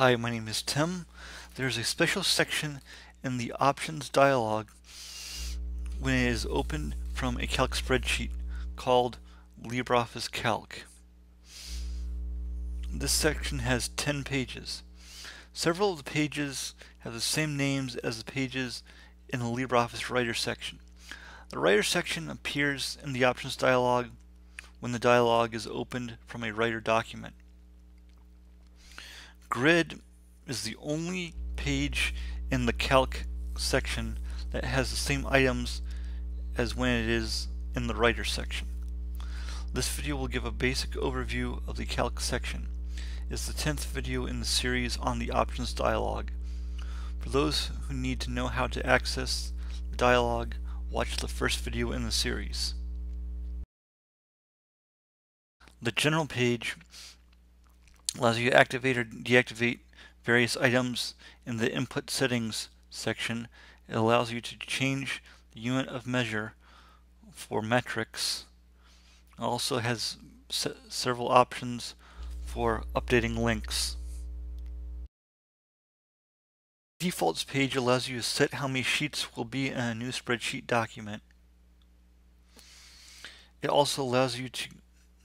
Hi, my name is Tim. There's a special section in the options dialog when it is opened from a calc spreadsheet called LibreOffice Calc. This section has 10 pages. Several of the pages have the same names as the pages in the LibreOffice Writer section. The Writer section appears in the options dialog when the dialog is opened from a Writer document. Grid is the only page in the calc section that has the same items as when it is in the writer section. This video will give a basic overview of the calc section. It's the 10th video in the series on the options dialog. For those who need to know how to access the dialog, watch the first video in the series. The general page allows you to activate or deactivate various items in the input settings section. It allows you to change the unit of measure for metrics. It also has se several options for updating links. Defaults page allows you to set how many sheets will be in a new spreadsheet document. It also allows you to,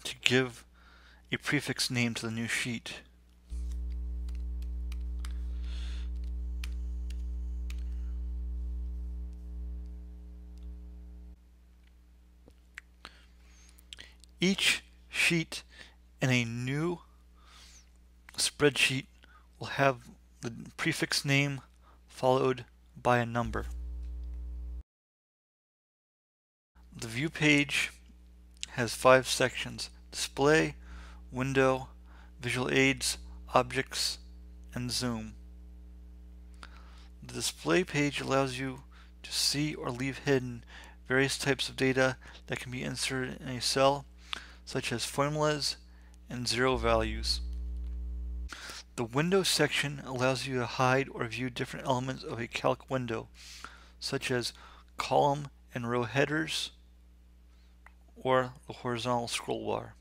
to give a prefix name to the new sheet. Each sheet in a new spreadsheet will have the prefix name followed by a number. The view page has five sections, display, window, visual aids, objects, and zoom. The display page allows you to see or leave hidden various types of data that can be inserted in a cell, such as formulas and zero values. The window section allows you to hide or view different elements of a calc window, such as column and row headers, or the horizontal scroll bar.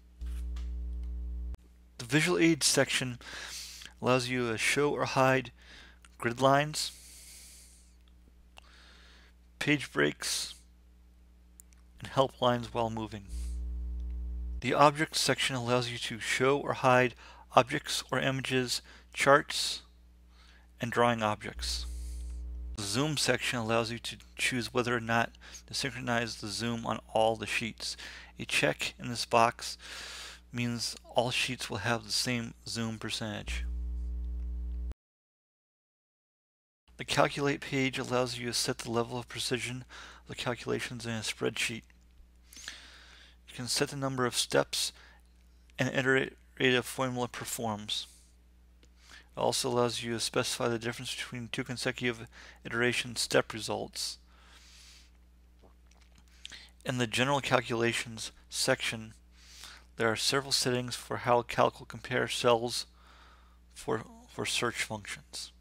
Visual aids section allows you to show or hide grid lines, page breaks, and help lines while moving. The objects section allows you to show or hide objects or images, charts, and drawing objects. The zoom section allows you to choose whether or not to synchronize the zoom on all the sheets. A check in this box means all sheets will have the same zoom percentage. The calculate page allows you to set the level of precision of the calculations in a spreadsheet. You can set the number of steps an iterative formula performs. It also allows you to specify the difference between two consecutive iteration step results. In the general calculations section, there are several settings for how Calc will compare cells for, for search functions.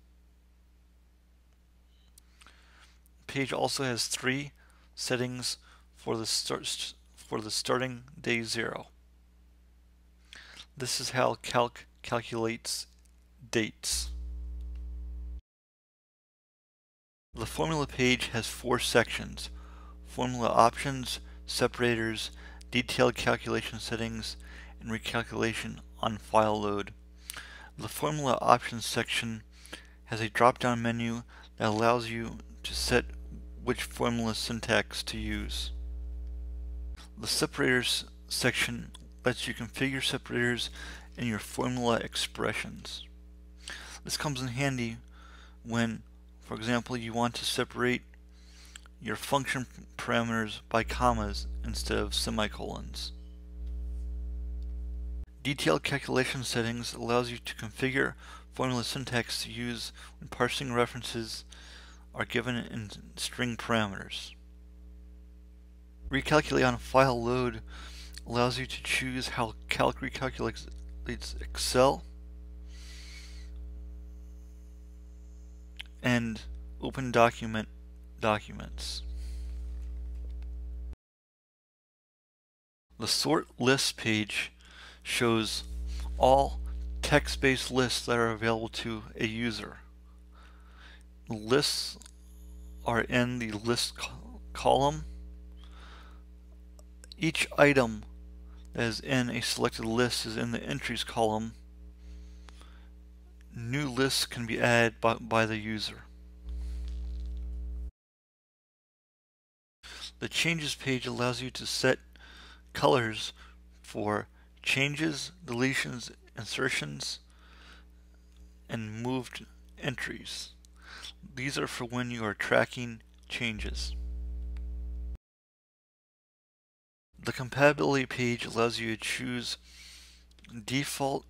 Page also has three settings for the start for the starting day zero. This is how Calc calculates dates. The formula page has four sections, formula options, separators, detailed calculation settings, and recalculation on file load. The Formula Options section has a drop-down menu that allows you to set which formula syntax to use. The Separators section lets you configure separators in your formula expressions. This comes in handy when, for example, you want to separate your function parameters by commas instead of semicolons. Detailed calculation settings allows you to configure formula syntax to use when parsing references are given in string parameters. Recalculate on file load allows you to choose how calc recalculates Excel and open document documents. The sort list page shows all text-based lists that are available to a user. Lists are in the list column. Each item that is in a selected list is in the entries column. New lists can be added by, by the user. The changes page allows you to set colors for changes, deletions, insertions, and moved entries. These are for when you are tracking changes. The compatibility page allows you to choose default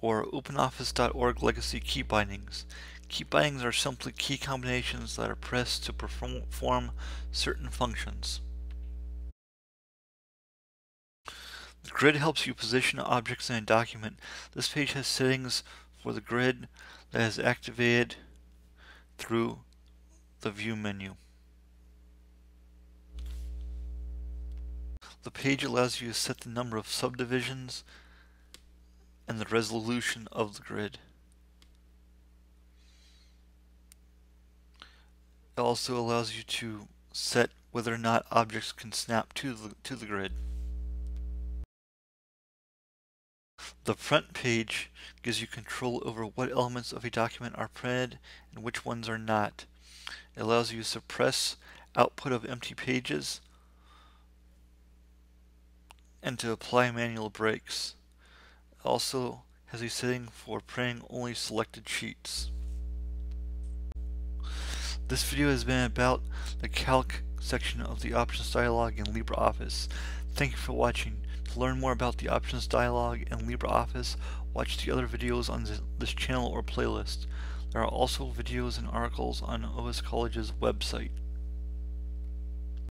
or OpenOffice.org legacy key bindings. Key bindings are simply key combinations that are pressed to perform certain functions. The grid helps you position objects in a document. This page has settings for the grid that is activated through the View menu. The page allows you to set the number of subdivisions and the resolution of the grid. Also allows you to set whether or not objects can snap to the, to the grid. The print page gives you control over what elements of a document are printed and which ones are not. It allows you to suppress output of empty pages and to apply manual breaks. It also has a setting for printing only selected sheets. This video has been about the calc section of the options dialog in LibreOffice. Thank you for watching. To learn more about the options dialog in LibreOffice, watch the other videos on this channel or playlist. There are also videos and articles on OS College's website.